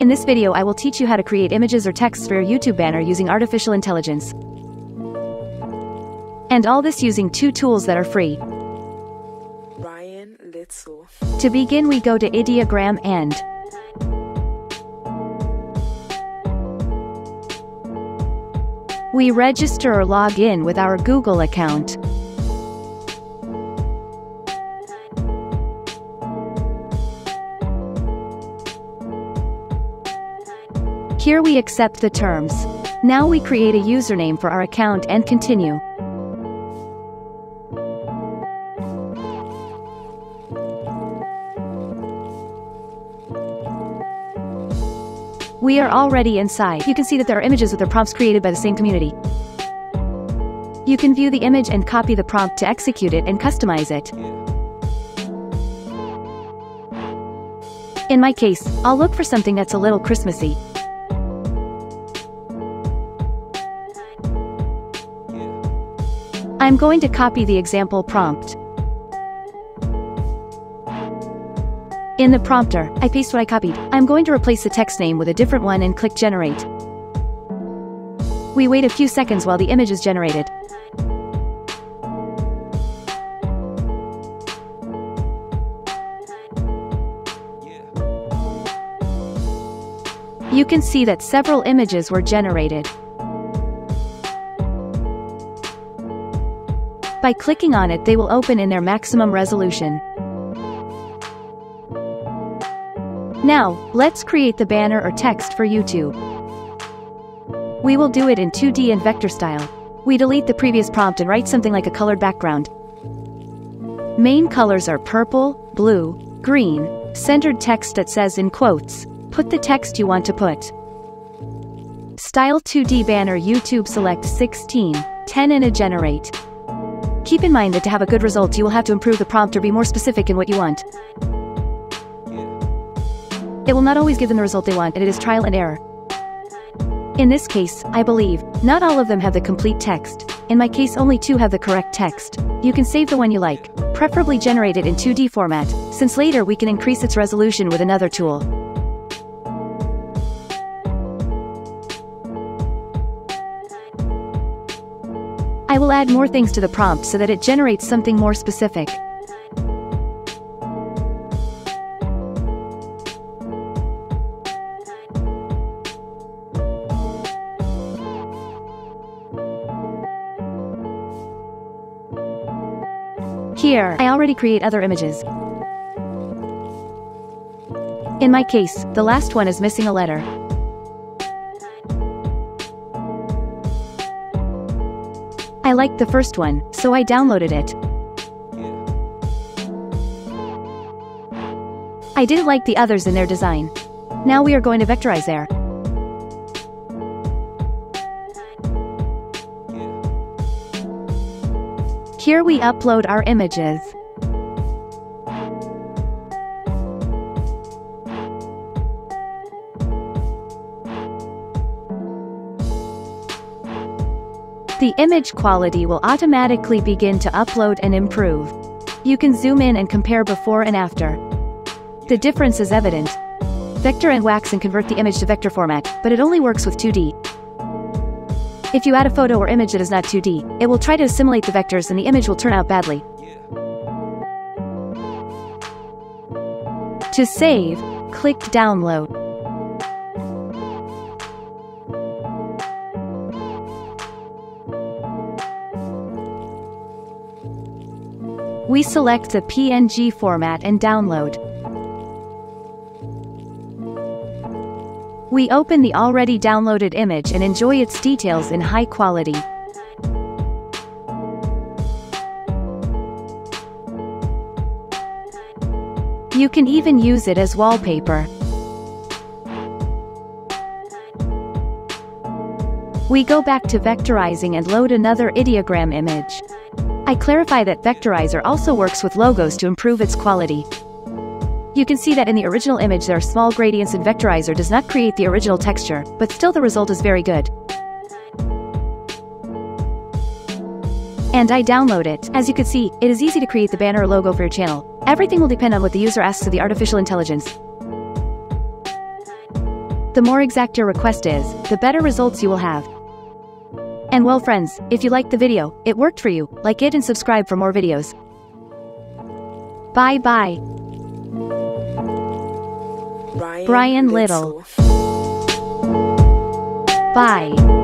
In this video I will teach you how to create images or texts for your YouTube banner using artificial intelligence. And all this using two tools that are free. Ryan Little. To begin we go to Ideogram and we register or log in with our Google account. Here we accept the terms. Now we create a username for our account and continue. We are already inside. You can see that there are images with their prompts created by the same community. You can view the image and copy the prompt to execute it and customize it. In my case, I'll look for something that's a little Christmassy. I'm going to copy the example prompt. In the prompter, I paste what I copied. I'm going to replace the text name with a different one and click generate. We wait a few seconds while the image is generated. You can see that several images were generated. By clicking on it they will open in their maximum resolution. Now, let's create the banner or text for YouTube. We will do it in 2D and vector style. We delete the previous prompt and write something like a colored background. Main colors are purple, blue, green, centered text that says in quotes, put the text you want to put. Style 2D banner YouTube select 16, 10 and a generate. Keep in mind that to have a good result you will have to improve the prompt or be more specific in what you want. It will not always give them the result they want and it is trial and error. In this case, I believe, not all of them have the complete text. In my case only two have the correct text. You can save the one you like, preferably generate it in 2D format, since later we can increase its resolution with another tool. I will add more things to the prompt so that it generates something more specific. Here, I already create other images. In my case, the last one is missing a letter. I liked the first one, so I downloaded it. I didn't like the others in their design. Now we are going to Vectorizer. Here we upload our images. The image quality will automatically begin to upload and improve. You can zoom in and compare before and after. The difference is evident. Vector and wax and convert the image to vector format, but it only works with 2D. If you add a photo or image that is not 2D, it will try to assimilate the vectors and the image will turn out badly. To save, click Download. We select the PNG format and download. We open the already downloaded image and enjoy its details in high quality. You can even use it as wallpaper. We go back to vectorizing and load another ideogram image. I clarify that Vectorizer also works with logos to improve its quality. You can see that in the original image there are small gradients and Vectorizer does not create the original texture, but still the result is very good. And I download it. As you can see, it is easy to create the banner or logo for your channel. Everything will depend on what the user asks of the artificial intelligence. The more exact your request is, the better results you will have. And well friends, if you liked the video, it worked for you, like it and subscribe for more videos. Bye bye. Brian, Brian Little. Little. Bye.